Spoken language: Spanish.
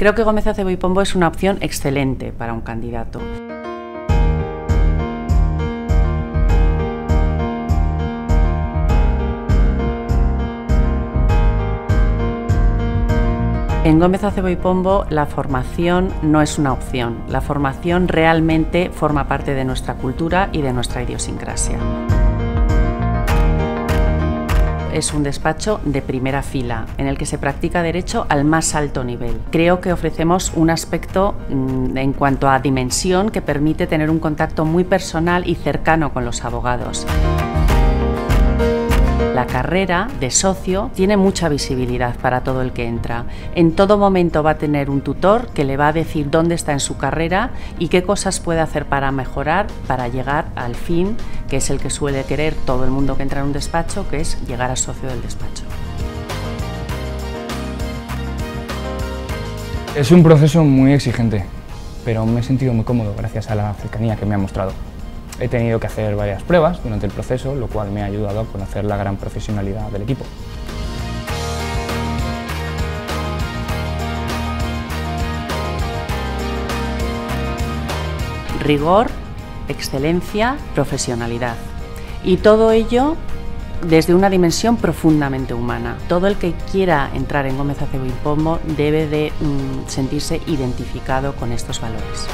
Creo que Gómez Acebo y Pombo es una opción excelente para un candidato. En Gómez Acebo y Pombo la formación no es una opción, la formación realmente forma parte de nuestra cultura y de nuestra idiosincrasia. Es un despacho de primera fila en el que se practica derecho al más alto nivel. Creo que ofrecemos un aspecto mm, en cuanto a dimensión que permite tener un contacto muy personal y cercano con los abogados. La carrera de socio tiene mucha visibilidad para todo el que entra. En todo momento va a tener un tutor que le va a decir dónde está en su carrera y qué cosas puede hacer para mejorar, para llegar al fin, que es el que suele querer todo el mundo que entra en un despacho, que es llegar a socio del despacho. Es un proceso muy exigente, pero me he sentido muy cómodo gracias a la cercanía que me ha mostrado. He tenido que hacer varias pruebas durante el proceso, lo cual me ha ayudado a conocer la gran profesionalidad del equipo. Rigor, excelencia, profesionalidad. Y todo ello desde una dimensión profundamente humana. Todo el que quiera entrar en Gómez Acebo y Pombo debe de mm, sentirse identificado con estos valores.